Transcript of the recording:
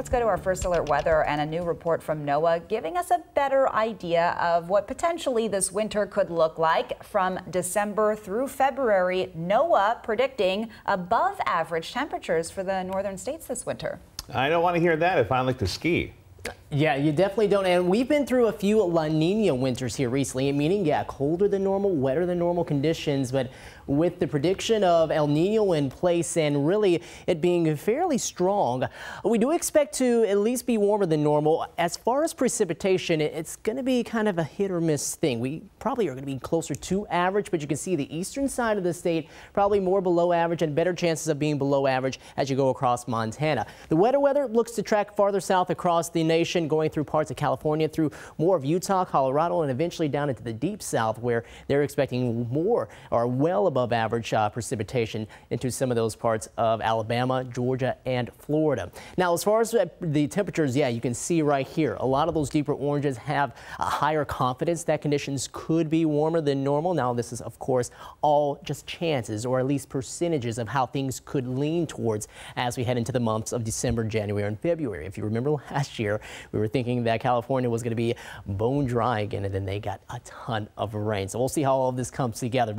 Let's go to our first alert weather and a new report from NOAA giving us a better idea of what potentially this winter could look like from December through February. NOAA predicting above average temperatures for the northern states this winter. I don't want to hear that if I like to ski. Yeah, you definitely don't. And we've been through a few La Nina winters here recently, meaning, yeah, colder than normal, wetter than normal conditions. But with the prediction of El Nino in place and really it being fairly strong, we do expect to at least be warmer than normal. As far as precipitation, it's going to be kind of a hit or miss thing. We probably are going to be closer to average, but you can see the eastern side of the state probably more below average and better chances of being below average as you go across Montana. The wetter weather looks to track farther south across the nation going through parts of California, through more of Utah, Colorado, and eventually down into the deep south where they're expecting more or well above average uh, precipitation into some of those parts of Alabama, Georgia, and Florida. Now, as far as uh, the temperatures, yeah, you can see right here, a lot of those deeper oranges have a higher confidence that conditions could be warmer than normal. Now, this is, of course, all just chances or at least percentages of how things could lean towards as we head into the months of December, January, and February. If you remember last year, we were thinking that California was going to be bone dry again, and then they got a ton of rain. So we'll see how all of this comes together. But